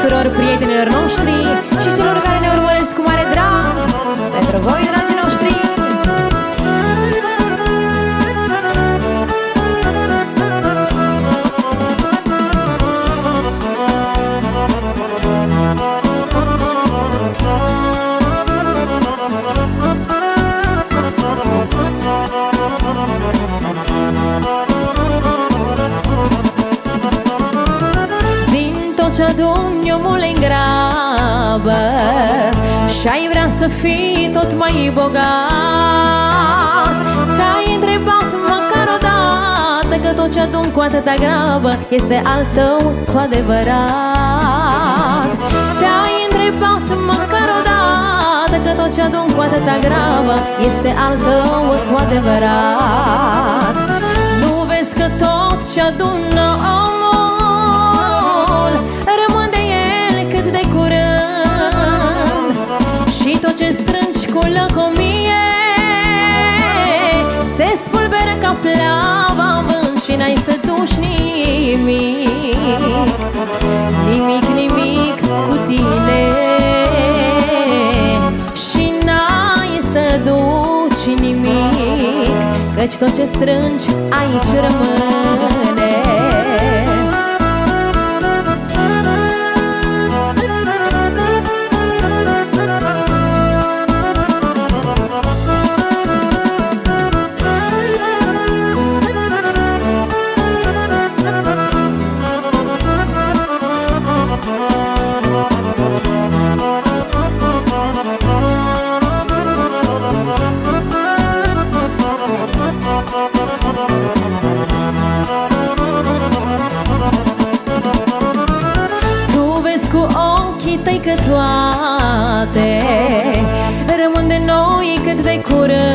tuturor prietenilor noștri Și celor care ne urmăresc cu mare drag. Pentru voi, dragii noștri. Din tot ce adun eu mult în grabă. Și-ai vrea să fii tot mai bogat. Te-ai întrebat măcar o dată Că tot ce adun cu atâta grabă Este al tău cu adevărat. Te-ai întrebat măcar o dată Că tot ce adun cu atâta grabă Este al tău cu adevărat. Nu vezi că tot ce adună tot ce strângi cu lăcomie. Se spulberă ca plava în vânt Și n-ai să duci nimic. Nimic, nimic cu tine. Și n-ai să duci nimic Căci tot ce strângi aici rămâne toate. Rămân de noi cât de curând.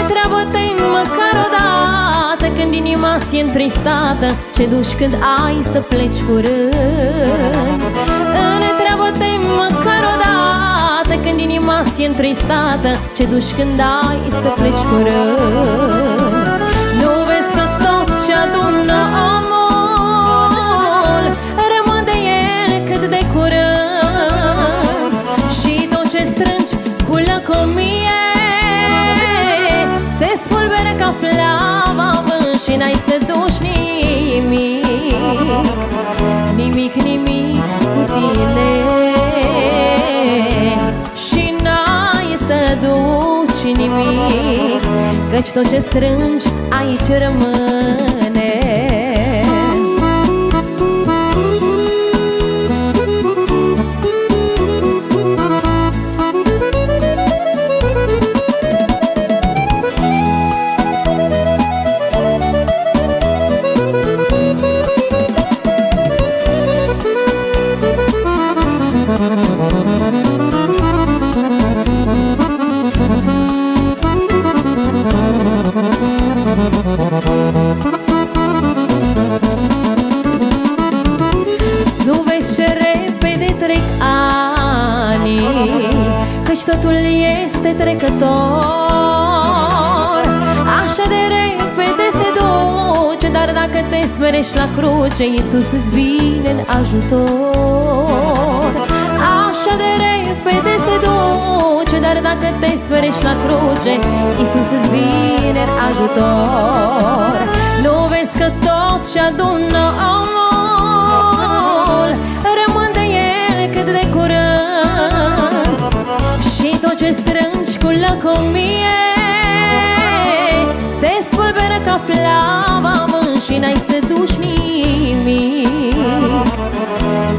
Întreabă-te măcar o dată Când inima ți-e întristată Ce duci când ai să pleci curând. Întreabă-te măcar o dată Când inima ți-e întristată Ce duci când ai să pleci curând spulberă ca plava în vânt Și n-ai să duci nimic. Nimic, nimic cu tine. Și n-ai să duci nimic Căci tot ce strângi aici rămâne totul este trecător. Așa de repede se duce Dar dacă te smerești la cruce Iisus îți vine în ajutor. Așa de repede se duce Dar dacă te smerești la cruce Iisus îți vine în ajutor. Nu vezi că tot ce adună strângi cu lăcomie Se spulberă ca flava în vânt Și n-ai să duci nimic.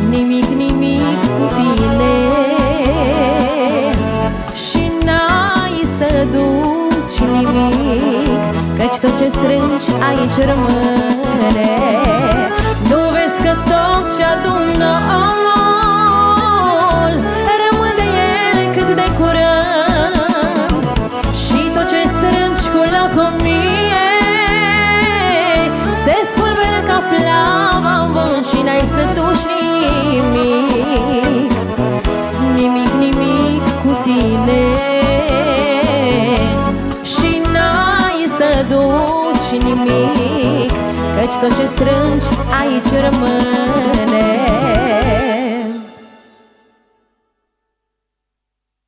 Nimic, nimic cu tine. Și n-ai să duci nimic Căci tot ce strângi aici rămâne nimic Căci tot ce strângi aici rămâne.